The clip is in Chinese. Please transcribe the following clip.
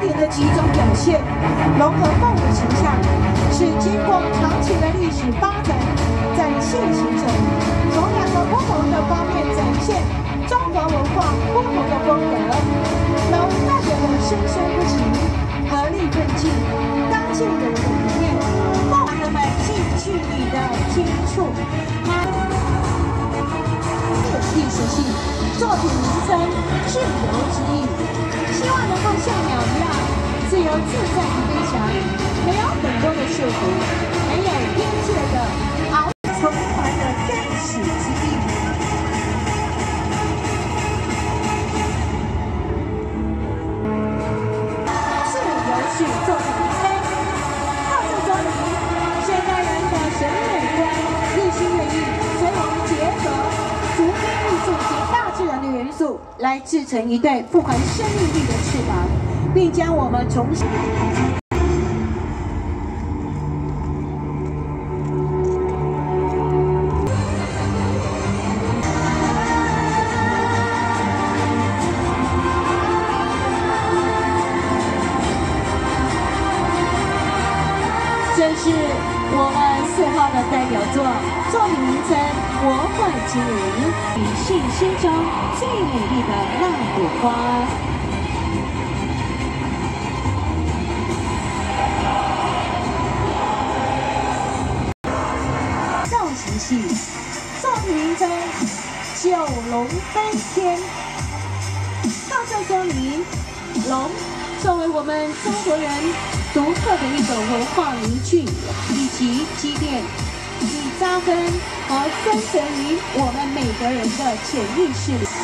典的几种表现，融合动物形象，是经过长期的历史发展展现形成，从两个不同的方面展现中华文化不同的风格，龙代表了生生不息、合力奋进、刚劲有力的理念，包含了们近距离的接触。历史性作品名称《自由之翼》，自由自在地飞翔，没有很多的束缚，没有边界的翱从团的天使之地。自由式作品名称，靠这说明现代人的审美观日新月异，所以我们结合竹编艺术及大自然的元素，来制成一对富含生命力的翅膀，并将我们重新。这是我们四号的代表作，作品名称《魔幻精灵》，女性心中最美丽的那朵花。起，作品名称《九龙飞天》。特色说明：龙作为我们中国人独特的一种文化凝聚以及积淀，以扎根和深植于我们每个人的潜意识里。